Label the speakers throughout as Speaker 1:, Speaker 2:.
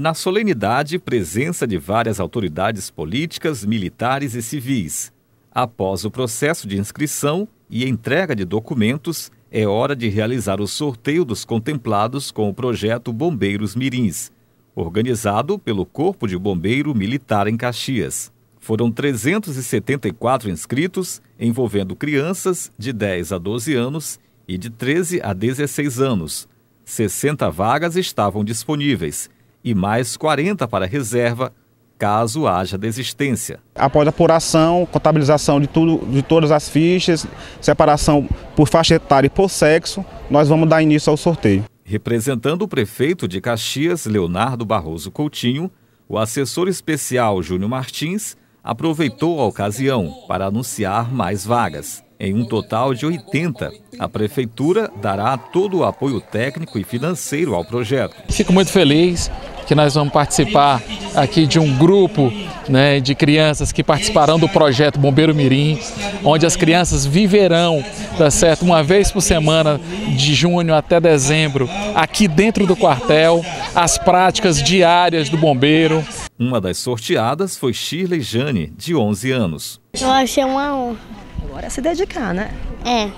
Speaker 1: Na solenidade, presença de várias autoridades políticas, militares e civis. Após o processo de inscrição e entrega de documentos, é hora de realizar o sorteio dos contemplados com o projeto Bombeiros Mirins, organizado pelo Corpo de Bombeiro Militar em Caxias. Foram 374 inscritos, envolvendo crianças de 10 a 12 anos e de 13 a 16 anos. 60 vagas estavam disponíveis e mais 40 para reserva, caso haja desistência.
Speaker 2: Após apuração, contabilização de, tudo, de todas as fichas, separação por faixa etária e por sexo, nós vamos dar início ao sorteio.
Speaker 1: Representando o prefeito de Caxias, Leonardo Barroso Coutinho, o assessor especial Júnior Martins aproveitou a ocasião para anunciar mais vagas. Em um total de 80, a Prefeitura dará todo o apoio técnico e financeiro ao projeto.
Speaker 3: Fico muito feliz que nós vamos participar aqui de um grupo né, de crianças que participarão do projeto Bombeiro Mirim, onde as crianças viverão, tá certo, uma vez por semana, de junho até dezembro, aqui dentro do quartel, as práticas diárias do bombeiro.
Speaker 1: Uma das sorteadas foi Shirley Jane, de 11 anos.
Speaker 4: Eu achei uma honra.
Speaker 5: Agora é se dedicar, né?
Speaker 4: É.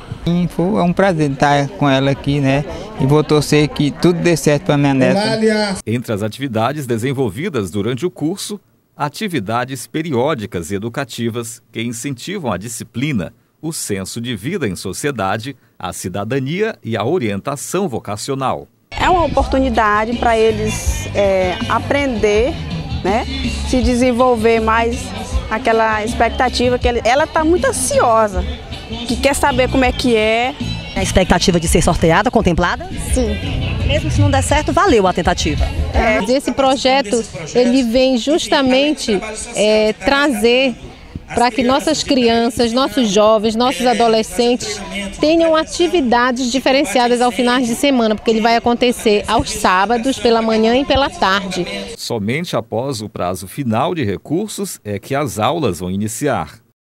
Speaker 6: Foi um prazer estar com ela aqui, né? E vou torcer que tudo dê certo para minha neta.
Speaker 1: Entre as atividades desenvolvidas durante o curso, atividades periódicas e educativas que incentivam a disciplina, o senso de vida em sociedade, a cidadania e a orientação vocacional.
Speaker 7: É uma oportunidade para eles é, aprender, né? Se desenvolver mais aquela expectativa que ela está muito ansiosa, que quer saber como é que é.
Speaker 5: A expectativa de ser sorteada, contemplada?
Speaker 4: Sim.
Speaker 5: Mesmo se não der certo, valeu a tentativa.
Speaker 8: É. Esse projeto ele vem justamente é, trazer para que nossas crianças, nossos jovens, nossos adolescentes tenham atividades diferenciadas ao final de semana, porque ele vai acontecer aos sábados, pela manhã e pela tarde.
Speaker 1: Somente após o prazo final de recursos é que as aulas vão iniciar.